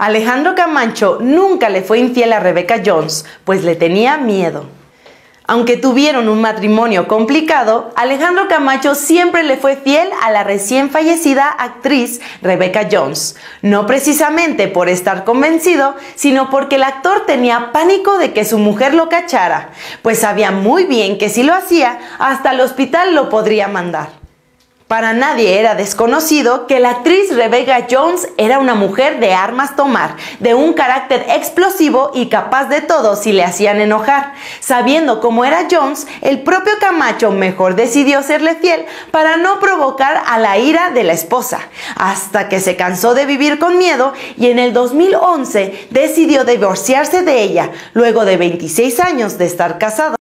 Alejandro Camacho nunca le fue infiel a Rebecca Jones, pues le tenía miedo. Aunque tuvieron un matrimonio complicado, Alejandro Camacho siempre le fue fiel a la recién fallecida actriz Rebecca Jones, no precisamente por estar convencido, sino porque el actor tenía pánico de que su mujer lo cachara, pues sabía muy bien que si lo hacía, hasta el hospital lo podría mandar. Para nadie era desconocido que la actriz Rebecca Jones era una mujer de armas tomar, de un carácter explosivo y capaz de todo si le hacían enojar. Sabiendo cómo era Jones, el propio Camacho mejor decidió serle fiel para no provocar a la ira de la esposa, hasta que se cansó de vivir con miedo y en el 2011 decidió divorciarse de ella, luego de 26 años de estar casado.